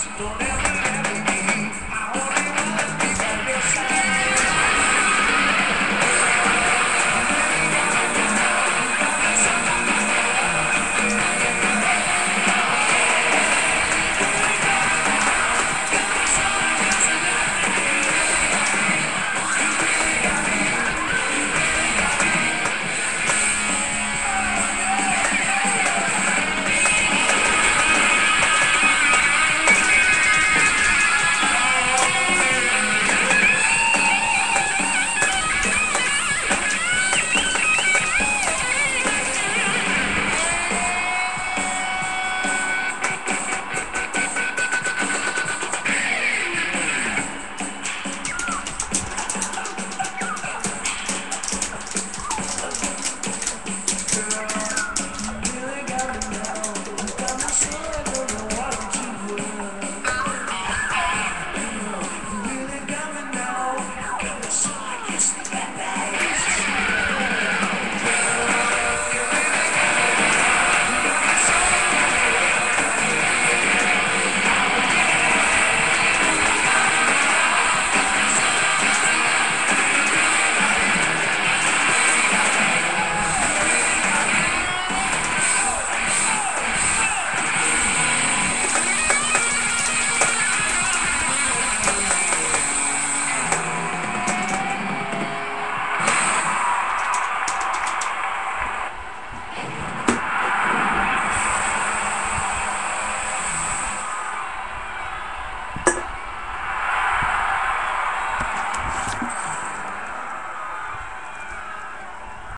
Washington down.